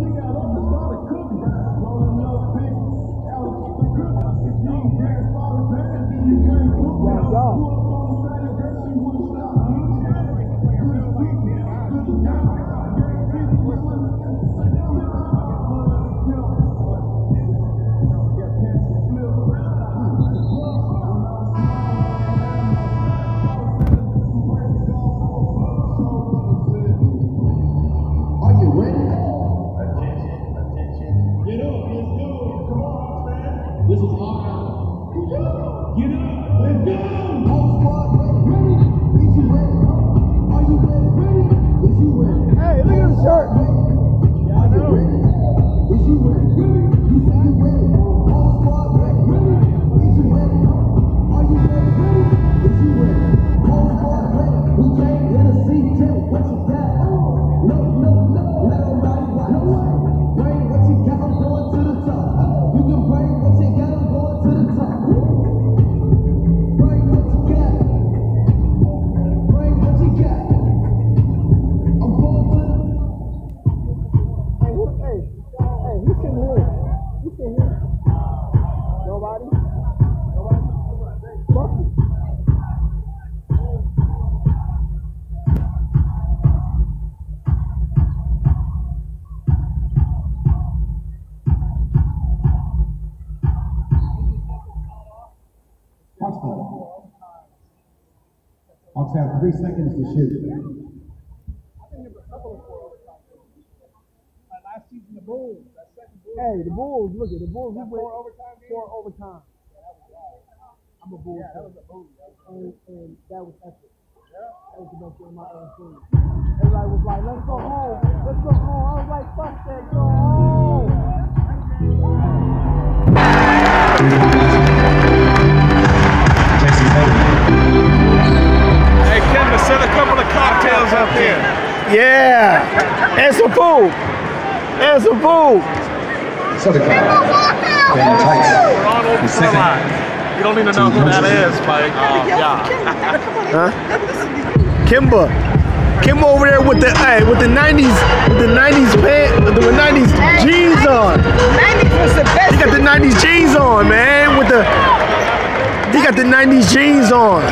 Cook. Hey, look at the shirt. Hawks have three seconds to shoot. Bulls. Hey, the Bulls, look at the Bulls. We went four overtime. Four overtime. I'm a Bulls. Yeah, that was a Bulls. And, and that was epic. Yeah. That was the best game I ever seen. Everybody was like, let's go home. Let's go home. I was like, fuck that, go home. And some food. And some food. So the We're on the line. You don't need to know who that is, Mike. Uh, yeah. Kemba. Kemba over there with the hey, with the 90s, with the 90s pant, with the 90s jeans on. 90s was the best. He got the 90s jeans on, man. With the he got the 90s jeans on.